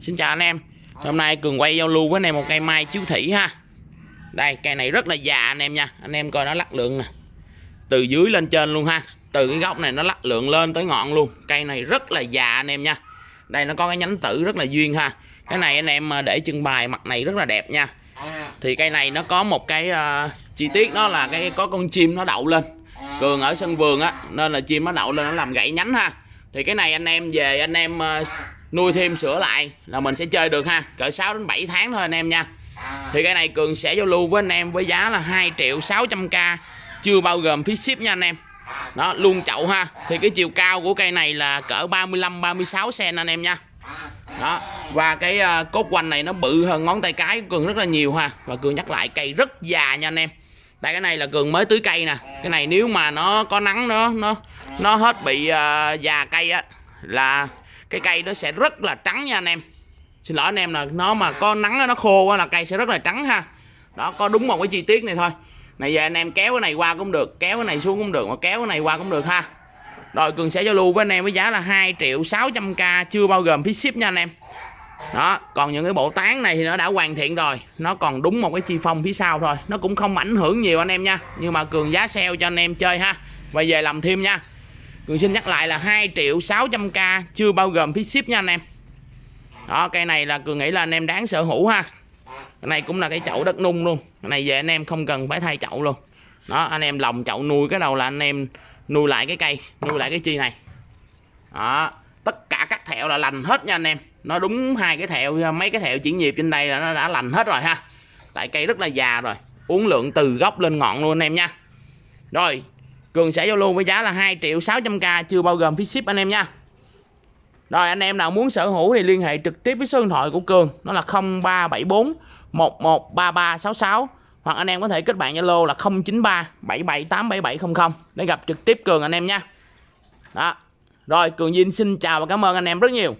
Xin chào anh em. Hôm nay Cường quay giao lưu với anh em một cây mai chiếu thủy ha. Đây cây này rất là già anh em nha. Anh em coi nó lắc lượng nè. Từ dưới lên trên luôn ha. Từ cái góc này nó lắc lượng lên tới ngọn luôn. Cây này rất là già anh em nha. Đây nó có cái nhánh tử rất là duyên ha. Cái này anh em để trưng bày mặt này rất là đẹp nha. Thì cây này nó có một cái uh, chi tiết đó là cái có con chim nó đậu lên. Cường ở sân vườn á Nên là chim nó đậu lên nó làm gãy nhánh ha. Thì cái này anh em về anh em uh, nuôi thêm sửa lại là mình sẽ chơi được ha. Cỡ 6 đến 7 tháng thôi anh em nha. Thì cái này Cường sẽ giao lưu với anh em với giá là 2 triệu 600k chưa bao gồm phí ship nha anh em. Đó luôn chậu ha. Thì cái chiều cao của cây này là cỡ 35 36 cm anh em nha. Đó và cái uh, cốt quanh này nó bự hơn ngón tay cái của Cường rất là nhiều ha. Và Cường nhắc lại cây rất già nha anh em. Đây cái này là Cường mới tưới cây nè. Cái này nếu mà nó có nắng nó nó nó hết bị uh, già cây á là cái cây nó sẽ rất là trắng nha anh em. Xin lỗi anh em là nó mà có nắng nó khô quá là cây sẽ rất là trắng ha. Đó, có đúng một cái chi tiết này thôi. Này giờ anh em kéo cái này qua cũng được, kéo cái này xuống cũng được, mà kéo cái này qua cũng được ha. Rồi, cường sẽ giao lưu với anh em với giá là 2 triệu 600k chưa bao gồm phí ship nha anh em. Đó, còn những cái bộ tán này thì nó đã hoàn thiện rồi. Nó còn đúng một cái chi phong phía sau thôi. Nó cũng không ảnh hưởng nhiều anh em nha. Nhưng mà cường giá sale cho anh em chơi ha. Và về làm thêm nha. Cường xin nhắc lại là 2 triệu 600k chưa bao gồm phí ship nha anh em. Đó cây này là Cường nghĩ là anh em đáng sở hữu ha. Cái này cũng là cái chậu đất nung luôn. Cái này về anh em không cần phải thay chậu luôn. Đó, anh em lòng chậu nuôi cái đầu là anh em nuôi lại cái cây, nuôi lại cái chi này. Đó, tất cả các thẹo là lành hết nha anh em. Nó đúng hai cái thẹo, mấy cái thẹo chuyển nhịp trên đây là nó đã lành hết rồi ha. Tại cây rất là già rồi. Uống lượng từ gốc lên ngọn luôn anh em nha. Rồi Cường sẽ giao lưu với giá là 2 triệu 600k chưa bao gồm phí ship anh em nha. Rồi anh em nào muốn sở hữu thì liên hệ trực tiếp với số điện thoại của Cường, nó là 0374 113366 hoặc anh em có thể kết bạn Zalo là 093 7787700 để gặp trực tiếp Cường anh em nha. Đó. Rồi Cường Vinh xin chào và cảm ơn anh em rất nhiều.